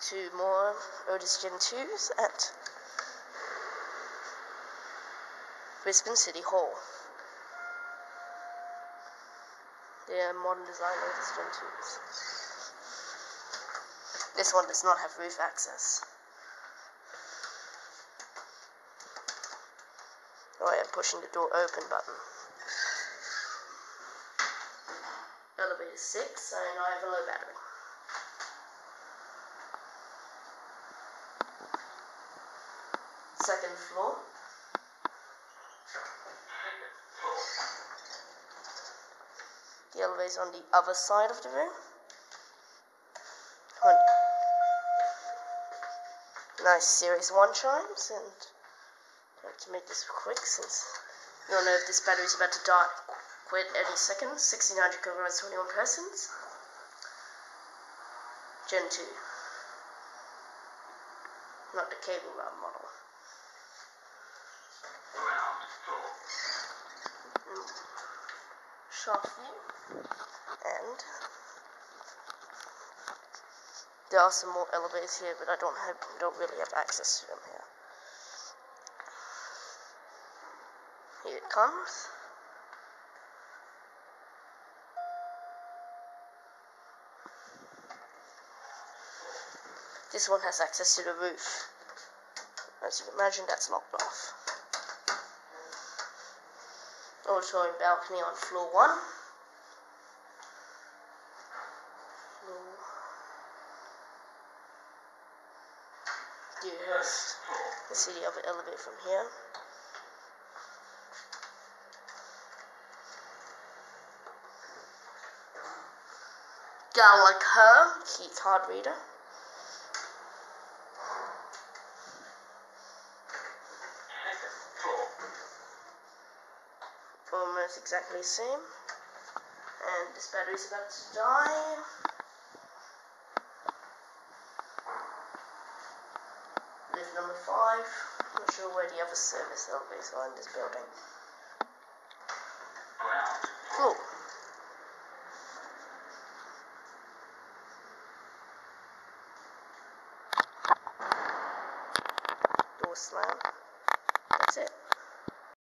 two more Otis Gen 2s at Brisbane City Hall. They are modern design Otis Gen 2s. This one does not have roof access. Oh, I am pushing the door open button. Elevator 6, and I have a low battery. Second floor. The elevator's on the other side of the room. One. Nice Series 1 chimes, and have to make this quick since you don't know if this battery's about to die quit any second. 1600 kilograms, 21 persons. Gen 2. Not the cable rod model. Shaft. And there are some more elevators here, but I don't have don't really have access to them here. Here it comes. This one has access to the roof. As you can imagine, that's locked off. Auditorium balcony on floor one. Dewhurst. The city of elevator from here. Gallagher, Keith card reader. Almost exactly the same. And this battery's about to die. Lift number five. Not sure where the other service elevators are in this building. Cool. Door slam.